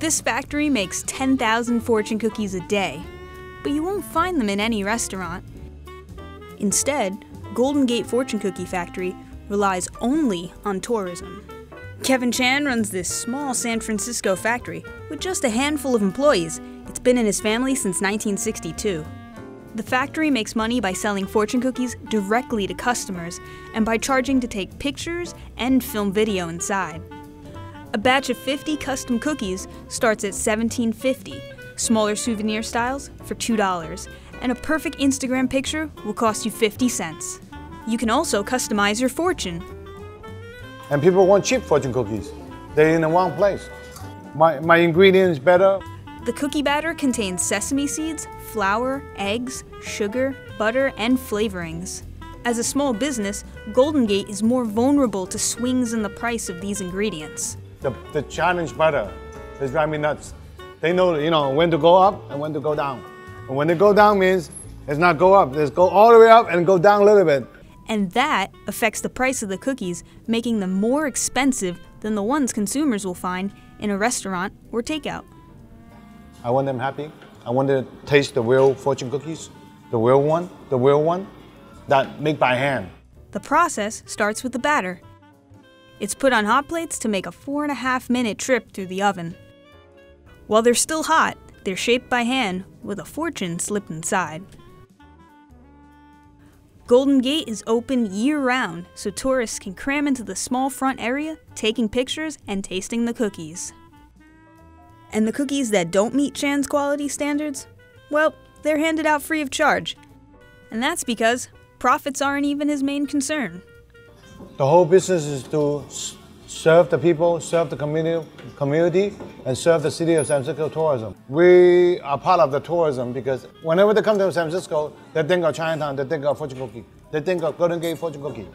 This factory makes 10,000 fortune cookies a day, but you won't find them in any restaurant. Instead, Golden Gate Fortune Cookie Factory relies only on tourism. Kevin Chun runs this small San Francisco factory with just a handful of employees. It's been in his family since 1962. The factory makes money by selling fortune cookies directly to customers and by charging to take pictures and film video inside. A batch of 50 custom cookies starts at $17.50, smaller souvenir styles for $2, and a perfect Instagram picture will cost you 50 cents. You can also customize your fortune. And people want cheap fortune cookies. They're in the wrong place. My, my ingredient is better. The cookie batter contains sesame seeds, flour, eggs, sugar, butter, and flavorings. As a small business, Golden Gate is more vulnerable to swings in the price of these ingredients. The, the challenge butter is driving me nuts. They know, you know, when to go up and when to go down. And when they go down means it's not go up, it's go all the way up and go down a little bit. And that affects the price of the cookies, making them more expensive than the ones consumers will find in a restaurant or takeout. I want them happy. I want them to taste the real fortune cookies, the real one, the real one that make by hand. The process starts with the batter. It's put on hot plates to make a four and a half minute trip through the oven. While they're still hot, they're shaped by hand with a fortune slipped inside. Golden Gate is open year round so tourists can cram into the small front area, taking pictures and tasting the cookies. And the cookies that don't meet Chun's quality standards? Well, they're handed out free of charge. And that's because profits aren't even his main concern. The whole business is to serve the people, serve the community, community, and serve the city of San Francisco tourism. We are part of the tourism because whenever they come to San Francisco, they think of Chinatown, they think of fortune cookie, they think of Golden Gate fortune cookie.